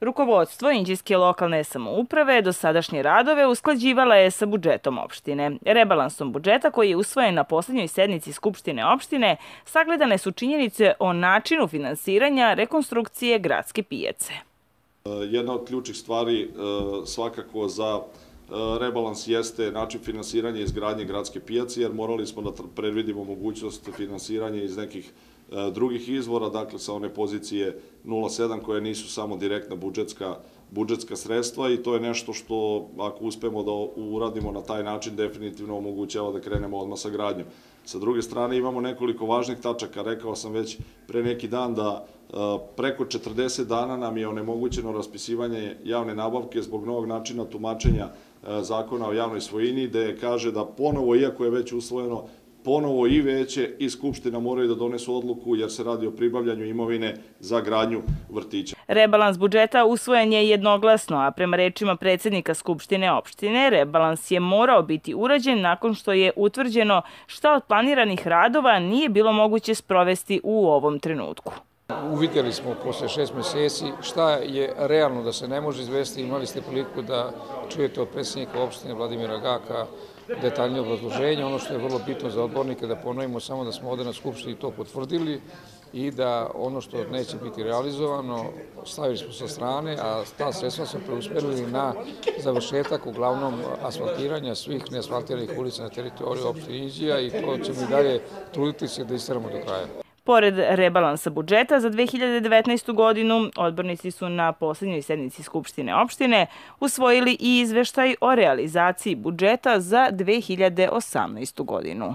Rukovodstvo Inđijske lokalne samouprave do sadašnje radove usklađivala je sa budžetom opštine. Rebalansom budžeta koji je usvojen na poslednjoj sednici Skupštine opštine sagledane su činjenice o načinu finansiranja rekonstrukcije gradske pijace. Jedna od ključnih stvari e, svakako za rebalans jeste način finansiranja izgradnje gradske pijace, jer morali smo da predvidimo mogućnost finansiranja iz nekih e, drugih izvora, dakle sa one pozicije 0,7 koje nisu samo direktna budžetska budžetska sredstva i to je nešto što ako uspemo da uradimo na taj način definitivno omogućava da krenemo odmah sa gradnjom. Sa druge strane imamo nekoliko važnih tačaka, rekao sam već pre neki dan da preko 40 dana nam je onemogućeno raspisivanje javne nabavke zbog novog načina tumačenja zakona o javnoj svojini, gde kaže da ponovo, iako je već usvojeno, ponovo i veće i Skupština moraju da donesu odluku jer se radi o pribavljanju imovine za gradnju vrtića. Rebalans budžeta usvojen je jednoglasno, a prema rečima predsednika Skupštine opštine, rebalans je morao biti urađen nakon što je utvrđeno šta od planiranih radova nije bilo moguće sprovesti u ovom trenutku. Uvidjeli smo posle šest meseci šta je realno da se ne može izvesti. Imali ste priliku da čujete od predsjednika opštine Vladimira Gaka detaljnije obrazloženje. Ono što je vrlo bitno za odbornike da ponovimo samo da smo ovde na Skupštini to potvrdili i da ono što neće biti realizovano stavili smo sa strane, a ta sredstva smo preusmerili na završetak uglavnom asfaltiranja svih neasfaltiranih ulica na teritoriju opštine Inđija i to ćemo i dalje truditi se da isteramo do kraja. Pored rebalansa budžeta za 2019. godinu, odbornici su na poslednjoj sednici Skupštine opštine usvojili i izveštaj o realizaciji budžeta za 2018. godinu.